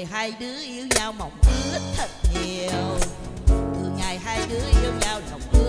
ngày hai đứa yêu nhau mộng ước thật nhiều. Từ ngày hai đứa yêu nhau lòng